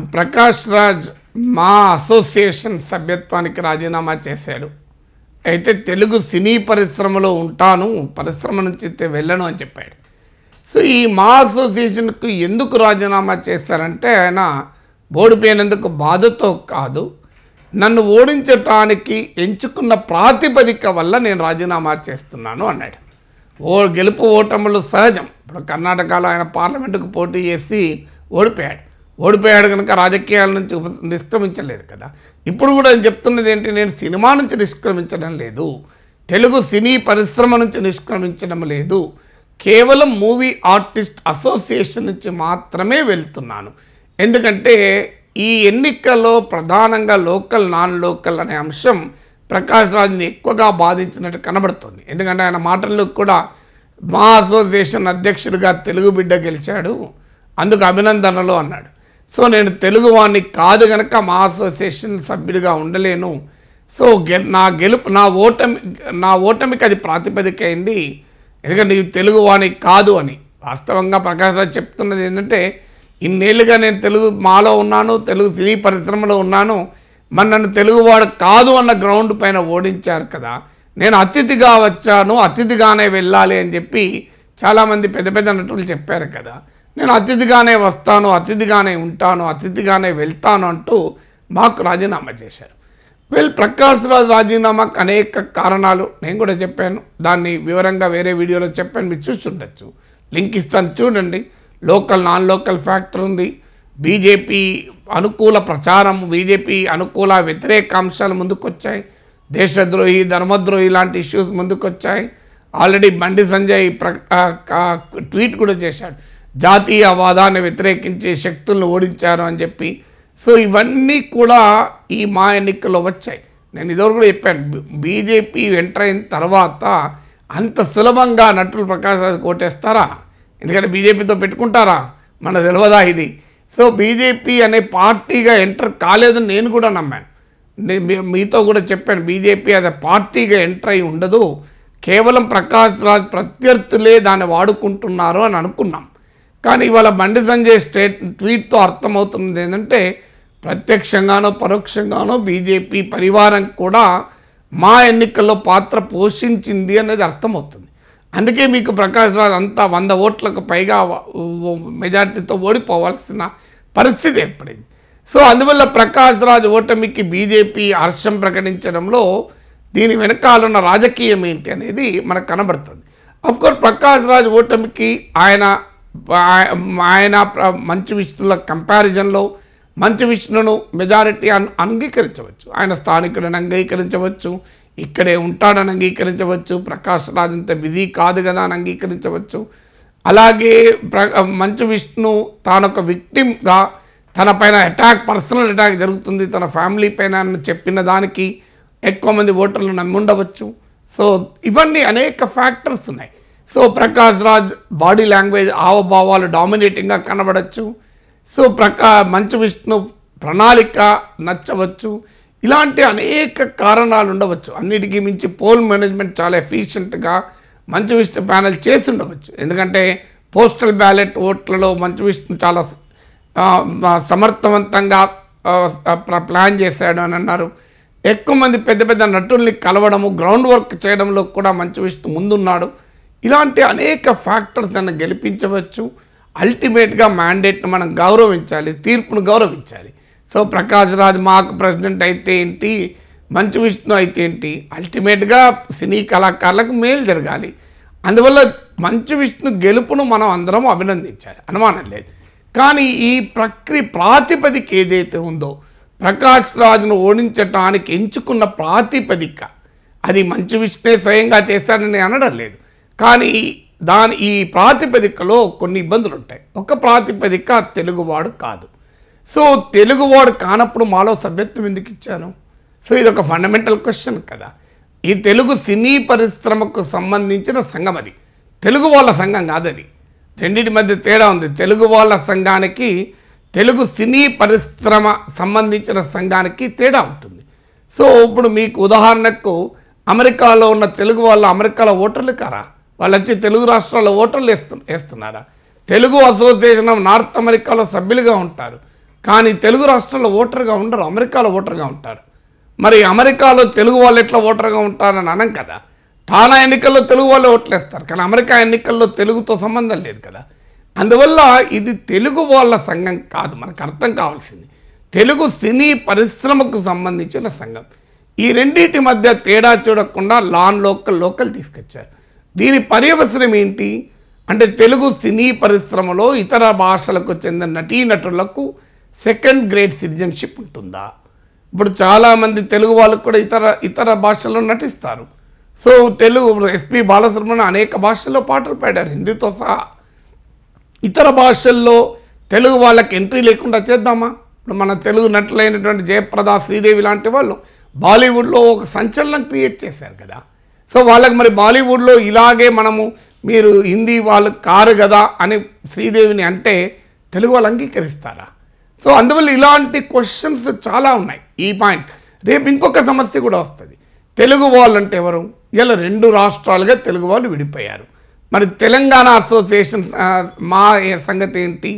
ప్రకాష్ రాజ్ మా అసోసియేషన్ సభ్యత్వానికి రాజీనామా చేశాడు. అయితే తెలుగు సినీ పరిశ్రమలో ఉంటాను పరిశ్రమ నుంచి వెళ్ళను అని చెప్పాడు. సో ఈ మా అసోసియేషన్కు ఎందుకు రాజీనామా చేశారంటే ఆయన ఓడిపోయినందుకు బాధతో కాదు నన్ను ఓడించటానికి ఎంచుకున్న ప్రాతిపదిక వల్ల నేను రాజీనామా చేస్తున్నాను అన్నాడు. ఓ గెలుపు ఓటములు సహజం. ఇప్పుడు కర్ణాటకలో ఆయన పార్లమెంటుకు పోటీ చేసి ఓడిపోయాడు. ఓడిపోయాడు కనుక రాజకీయాల నుంచి నిష్క్రమించలేదు కదా. ఇప్పుడు కూడా నేను చెప్తున్నది ఏంటి? నేను సినిమా నుంచి నిష్క్రమించడం లేదు. తెలుగు సినీ పరిశ్రమ నుంచి నిష్క్రమించడం లేదు. కేవలం మూవీ ఆర్టిస్ట్ అసోసియేషన్ నుంచి మాత్రమే వెళ్తున్నాను. ఎందుకంటే ఈ ఎన్నికల్లో ప్రధానంగా లోకల్ నాన్ లోకల్ అనే అంశం ప్రకాష్ రాజ్ని ఎక్కువగా బాధించినట్టు కనబడుతుంది. ఎందుకంటే ఆయన మాటల్లో కూడా మా అసోసియేషన్ అధ్యక్షుడిగా తెలుగు బిడ్డ గెలిచాడు. అందుకు అభినందనలు అన్నాడు. సో నేను తెలుగు వాడిని కాదు కనుక మా అసోసియేషన్ సభ్యుడిగా ఉండలేను. సో గె నా గెలుపు నా ఓటమి నా ఓటమికి అది ప్రాతిపదిక అయింది. ఎందుకంటే నీవు తెలుగు వాణి కాదు అని. వాస్తవంగా ప్రకాశ్ రాజ్ చెప్తున్నది ఏంటంటే ఇన్నేళ్ళుగా నేను తెలుగు మాలో ఉన్నాను తెలుగు సినీ పరిశ్రమలో ఉన్నాను. మరి నన్ను తెలుగువాడు కాదు అన్న గ్రౌండ్ పైన ఓడించారు కదా. నేను అతిథిగా వచ్చాను అతిథిగానే వెళ్ళాలి అని చెప్పి చాలామంది పెద్ద పెద్ద నటులు చెప్పారు కదా. నేను అతిథిగానే వస్తాను అతిథిగానే ఉంటాను అతిథిగానే వెళ్తాను అంటూ మాకు రాజీనామా చేశారు. వెల్ ప్రకాష్ రాజ్ రాజీనామాకు అనేక కారణాలు నేను కూడా చెప్పాను. దాన్ని వివరంగా వేరే వీడియోలో చెప్పాను మీరు చూస్తుండొచ్చు. లింక్ ఇస్తాను చూడండి. లోకల్ నాన్ లోకల్ ఫ్యాక్టర్ ఉంది. బీజేపీ అనుకూల ప్రచారం బీజేపీ అనుకూల వ్యతిరేక అంశాలు ముందుకొచ్చాయి. దేశద్రోహి ధర్మద్రోహి లాంటి ఇష్యూస్ ముందుకొచ్చాయి. ఆల్రెడీ బండి సంజయ్ ప్ర ట్వీట్ కూడా చేశాడు. జాతీయవాదాన్ని వ్యతిరేకించే శక్తులను ఓడించారు అని చెప్పి. సో ఇవన్నీ కూడా ఈ మా ఎన్నికల్లో వచ్చాయి. నేను ఇదివరకు కూడా చెప్పాను బీజేపీ ఎంటర్ అయిన తర్వాత అంత సులభంగా నటులు ప్రకాష్ రాజ్ కోటేస్తారా? ఎందుకంటే బీజేపీతో పెట్టుకుంటారా? మన తెలియదా ఇది? సో బీజేపీ అనే పార్టీగా ఎంటర్ కాలేదని నేను కూడా నమ్మాను. నేను మీతో కూడా చెప్పాను బీజేపీ అదే పార్టీగా ఎంటర్ అయి ఉండదు. కేవలం ప్రకాష్ రాజ్ ప్రత్యర్థులే దాన్ని వాడుకుంటున్నారు అని అనుకున్నాం. కానీ ఇవాళ బండి సంజయ్ స్టేట్ ట్వీట్తో అర్థమవుతున్నది ఏంటంటే ప్రత్యక్షంగానో పరోక్షంగానో బీజేపీ పరివారం కూడా మా ఎన్నికల్లో పాత్ర పోషించింది అనేది అర్థమవుతుంది. అందుకే మీకు ప్రకాష్ రాజ్ అంతా వంద ఓట్లకు పైగా మెజార్టీతో ఓడిపోవాల్సిన పరిస్థితి ఏర్పడింది. సో అందువల్ల ప్రకాష్ రాజ్ ఓటమికి బీజేపీ హర్షం ప్రకటించడంలో దీని వెనకాలన్న రాజకీయం ఏంటి అనేది మనకు కనబడుతుంది. అఫ్కోర్స్ ప్రకాష్ రాజ్ ఓటమికి ఆయన ఆయన ప్ర- విష్ణుల కంపారిజన్లో మంచి విష్ణును మెజారిటీ అన్ అంగీకరించవచ్చు. ఆయన స్థానికుడిని అంగీకరించవచ్చు. ఇక్కడే ఉంటాడని అంగీకరించవచ్చు. ప్రకాష్ రాజ్ అంత బిజీ కాదు కదా అని అంగీకరించవచ్చు. అలాగే ప్ర మంచు విష్ణు తానొక విక్టిమ్గా తన పైన అటాక్ పర్సనల్ అటాక్ జరుగుతుంది. తన ఫ్యామిలీ పైన చెప్పిన దానికి ఎక్కువ మంది ఓటర్లు నమ్మి ఉండవచ్చు సో ఇవన్నీ అనేక ఫ్యాక్టర్స్ ఉన్నాయి. So Prakash Raj body language హావభావాలు డామినేటింగ్గా కనబడచ్చు. సో ప్రకా మంచు విష్ణు ప్రణాళిక నచ్చవచ్చు. ఇలాంటి అనేక కారణాలు ఉండవచ్చు. అన్నిటికీ మించి పోల్ మేనేజ్మెంట్ చాలా ఎఫిషియెంట్గా మంచు విష్ణు ప్యానెల్ చేసి ఉండవచ్చు. ఎందుకంటే పోస్టల్ బ్యాలెట్ ఓట్లలో మంచు విష్ణు చాలా సమర్థవంతంగా ప్లాన్ చేశాడు అని అన్నారు. ఎక్కువ మంది పెద్ద పెద్ద నటుల్ని కలవడము గ్రౌండ్ వర్క్ చేయడంలో కూడా మంచు విష్ణు ముందున్నాడు. ఇలాంటి అనేక ఫ్యాక్టర్స్ నన్ను గెలిపించవచ్చు. అల్టిమేట్గా మ్యాండేట్ను మనం గౌరవించాలి తీర్పును గౌరవించాలి. సో ప్రకాష్ రాజ్ మాకు ప్రెసిడెంట్ అయితే ఏంటి? మంచు విష్ణు అయితే ఏంటి? అల్టిమేట్గా సినీ కళాకారులకు మేలు జరగాలి. అందువల్ల మంచు విష్ణు గెలుపును మనం అందరం అభినందించాలి. అనుమానం లేదు. కానీ ఈ ప్రక్రియ ప్రాతిపదిక ఏదైతే ఉందో ప్రకాష్ రాజును ఓడించటానికి ఎంచుకున్న ప్రాతిపదిక అది మంచి విష్ణే స్వయంగా చేశాడని అనడం లేదు. కానీ దాని ఈ ప్రాతిపదికలో కొన్ని ఇబ్బందులు ఉంటాయి ఒక ప్రాతిపదిక తెలుగువాడు కాదు. సో తెలుగువాడు కానప్పుడు మాలో సభ్యత్వం ఎందుకు ఇచ్చాను? సో ఇది ఒక ఫండమెంటల్ క్వశ్చన్ కదా. ఈ తెలుగు సినీ పరిశ్రమకు సంబంధించిన సంఘం అది. తెలుగు వాళ్ళ సంఘం కాదు అది రెండింటి మధ్య తేడా ఉంది. తెలుగు వాళ్ళ సంఘానికి తెలుగు సినీ పరిశ్రమ సంబంధించిన సంఘానికి తేడా ఉంటుంది. సో ఇప్పుడు మీకు ఉదాహరణకు అమెరికాలో ఉన్న తెలుగు వాళ్ళ అమెరికాలో ఓటర్లు కారా? వాళ్ళు వచ్చి తెలుగు రాష్ట్రాల్లో ఓటర్లు వేస్తు వేస్తున్నారా? తెలుగు అసోసియేషన్ ఆఫ్ నార్త్ అమెరికాలో సభ్యులుగా ఉంటారు. కానీ తెలుగు రాష్ట్రాల్లో ఓటర్గా ఉండరు అమెరికాలో ఓటర్గా ఉంటారు. మరి అమెరికాలో తెలుగు వాళ్ళు ఎట్లా ఓటర్గా ఉంటారని అనం కదా. ఠానా ఎన్నికల్లో తెలుగు వాళ్ళు ఓట్లేస్తారు కానీ అమెరికా ఎన్నికల్లో తెలుగుతో సంబంధం లేదు కదా. అందువల్ల ఇది తెలుగు వాళ్ళ సంఘం కాదు మనకు అర్థం కావాల్సింది. తెలుగు సినీ పరిశ్రమకు సంబంధించిన సంఘం. ఈ రెండింటి మధ్య తేడా చూడకుండా లాన్ లోకల్ లోకల్ తీసుకొచ్చారు. దీని పర్యవసరం ఏంటి? అంటే తెలుగు సినీ పరిశ్రమలో ఇతర భాషలకు చెందిన నటీనటులకు సెకండ్ గ్రేడ్ సిటిజన్షిప్ ఉంటుందా? ఇప్పుడు చాలామంది తెలుగు వాళ్ళకు కూడా ఇతర ఇతర భాషల్లో నటిస్తారు. సో తెలుగు ఎస్పి బాలసుబ్రహ్మణ్యం అనేక భాషల్లో పాటలు పాడారు హిందీతో సహా. ఇతర భాషల్లో తెలుగు వాళ్ళకి ఎంట్రీ లేకుండా చేద్దామా? ఇప్పుడు మన తెలుగు నటులైనటువంటి జయప్రద శ్రీదేవి లాంటి వాళ్ళు బాలీవుడ్లో ఒక సంచలనం క్రియేట్ చేశారు కదా. సో వాళ్ళకి మరి బాలీవుడ్లో ఇలాగే మనము మీరు హిందీ వాళ్ళు కారు కదా అని శ్రీదేవిని అంటే తెలుగు వాళ్ళు అంగీకరిస్తారా? సో అందువల్ల ఇలాంటి క్వశ్చన్స్ చాలా ఉన్నాయి. ఈ పాయింట్ రేపు ఇంకొక సమస్య కూడా వస్తుంది. తెలుగు వాళ్ళు అంటే ఎవరు? ఇలా రెండు రాష్ట్రాలుగా తెలుగు వాళ్ళు విడిపోయారు. మరి తెలంగాణ అసోసియేషన్ మా సంగతి ఏంటి?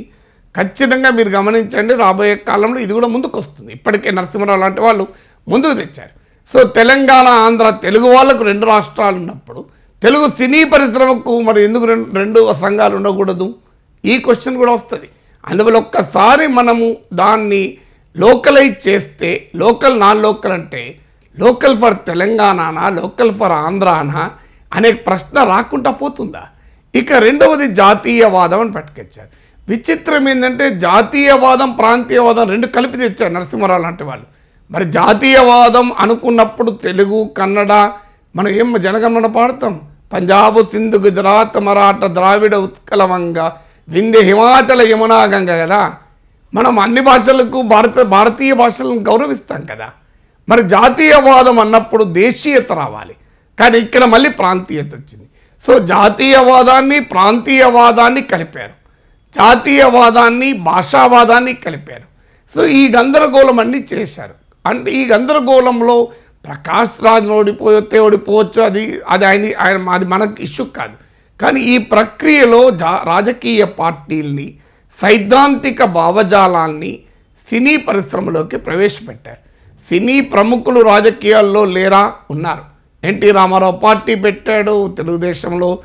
ఖచ్చితంగా మీరు గమనించండి రాబోయే కాలంలో ఇది కూడా ముందుకు వస్తుంది ఇప్పటికే నరసింహరావు లాంటి వాళ్ళు ముందుకు తెచ్చారు. సో తెలంగాణ ఆంధ్ర తెలుగు వాళ్ళకు రెండు రాష్ట్రాలు ఉన్నప్పుడు తెలుగు సినీ పరిశ్రమకు మరి ఎందుకు రెండు రెండు సంఘాలు ఉండకూడదు? ఈ క్వశ్చన్ కూడా వస్తుంది. అందువల్ల ఒక్కసారి మనము దాన్ని లోకలైజ్ చేస్తే లోకల్ నాన్ లోకల్ అంటే లోకల్ ఫర్ తెలంగాణనా లోకల్ ఫర్ ఆంధ్రానా అనే ప్రశ్న రాకుండా పోతుందా? ఇక రెండవది జాతీయవాదం అని పట్టుకొచ్చారు. విచిత్రం ఏంటంటే జాతీయవాదం ప్రాంతీయవాదం రెండు కలిపి తెచ్చారు నరసింహరావు లాంటి వాళ్ళు. మరి జాతీయవాదం అనుకున్నప్పుడు తెలుగు కన్నడ మనం ఏం జనగమన పాడతాం? పంజాబ్ సింధు గుజరాత్ మరాఠ ద్రావిడ ఉత్కల వంగ వింధ్య హిమాచల యమునా గంగ కదా? మనం అన్ని భాషలకు భారత భారతీయ భాషలను గౌరవిస్తాం కదా? మరి జాతీయవాదం అన్నప్పుడు దేశీయత రావాలి. కానీ ఇక్కడ మళ్ళీ ప్రాంతీయత వచ్చింది. సో జాతీయవాదాన్ని ప్రాంతీయవాదాన్ని కలిపారు. జాతీయవాదాన్ని భాషావాదాన్ని కలిపారు. సో ఈ గందరగోళం అన్నీ చేశారు. అంటే ఈ గందరగోళంలో ప్రకాష్ రాజ్ ఓడిపోతే ఓడిపోవచ్చు అది అది ఆయన ఆయన అది మనకు ఇష్యూ కాదు. కానీ ఈ ప్రక్రియలో జా రాజకీయ పార్టీల్ని సైద్ధాంతిక భావజాలాన్ని సినీ పరిశ్రమలోకి ప్రవేశపెట్టారు. సినీ ప్రముఖులు రాజకీయాల్లో లేరా? ఉన్నారు. ఎన్టీ రామారావు పార్టీ పెట్టాడు తెలుగుదేశంలో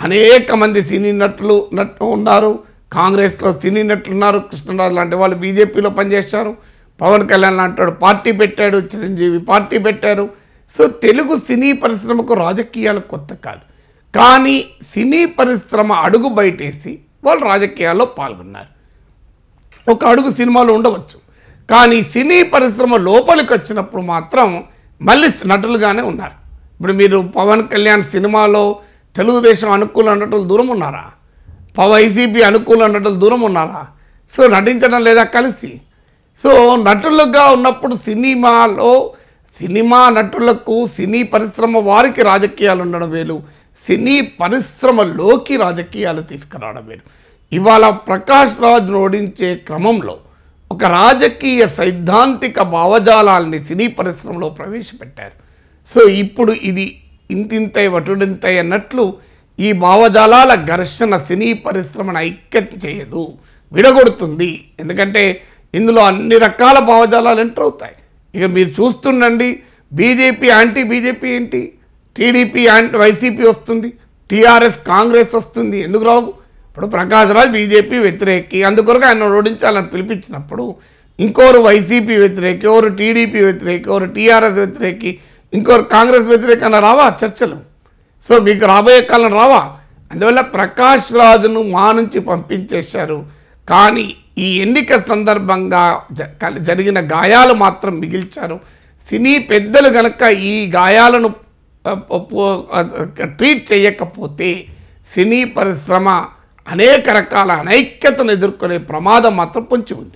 అనేక మంది సినీ నటులు నటు ఉన్నారు. కాంగ్రెస్లో సినీ నటులు ఉన్నారు కృష్ణరాజు లాంటి వాళ్ళు బీజేపీలో పనిచేశారు. పవన్ కళ్యాణ్ అంటాడు పార్టీ పెట్టాడు చిరంజీవి పార్టీ పెట్టారు. సో తెలుగు సినీ పరిశ్రమకు రాజకీయాలు కొత్త కాదు. కానీ సినీ పరిశ్రమ అడుగు బయటేసి వాళ్ళు రాజకీయాల్లో పాల్గొన్నారు. ఒక అడుగు సినిమాలు ఉండవచ్చు. కానీ సినీ పరిశ్రమ లోపలికి వచ్చినప్పుడు మాత్రం మళ్ళీ నటులుగానే ఉన్నారు. ఇప్పుడు మీరు పవన్ కళ్యాణ్ సినిమాలో తెలుగుదేశం అనుకూల నటులు దూరం ఉన్నారా? పవ వైసీపీ అనుకూల నటులు దూరం ఉన్నారా? సో నటించడం లేదా కలిసి సో నటులుగా ఉన్నప్పుడు సినిమాలో సినిమా నటులకు సినీ పరిశ్రమ వారికి రాజకీయాలు ఉండడం వేలు. సినీ పరిశ్రమలోకి రాజకీయాలు తీసుకురావడం వేరు ఇవాళ ప్రకాష్ రాజ్ను ఓడించే క్రమంలో ఒక రాజకీయ సైద్ధాంతిక భావజాలాల్ని సినీ పరిశ్రమలో ప్రవేశపెట్టారు. సో ఇప్పుడు ఇది ఇంతింతై వటుడింతై అన్నట్లు ఈ భావజాలాల ఘర్షణ సినీ పరిశ్రమను ఐక్యం చేయదు విడగొడుతుంది. ఎందుకంటే ఇందులో అన్ని రకాల భావజాలాలు ఎంటర్ అవుతాయి. ఇక మీరు చూస్తుండండి బీజేపీ యాంటీ బీజేపీ ఏంటి? టీడీపీ యాంటీ వైసీపీ వస్తుంది టీఆర్ఎస్ కాంగ్రెస్ వస్తుంది. ఎందుకు రావు? ఇప్పుడు ప్రకాష్ రాజ్ బీజేపీ వ్యతిరేకి. అందుకొరకు ఆయన ఓడించాలని పిలిపించినప్పుడు ఇంకోరు వైసీపీ వ్యతిరేకి ఎవరు టీడీపీ వ్యతిరేకి ఎవరు టీఆర్ఎస్ వ్యతిరేకి ఇంకోరు కాంగ్రెస్ వ్యతిరేకి అన్న రావా? చర్చలు. సో మీకు రాబోయే కాలం రావా? అందువల్ల ప్రకాష్ రాజును మా నుంచి పంపించేశారు. కానీ ఈ ఎన్నిక సందర్భంగా జ- జరిగిన గాయాలు మాత్రం మిగిల్చారు. సినీ పెద్దలు గనక ఈ గాయాలను ట్రీట్ చేయకపోతే సినీ పరిశ్రమ అనేక రకాల అనైక్యతను ఎదుర్కొనే ప్రమాదం మాత్రం పొంచి ఉంది.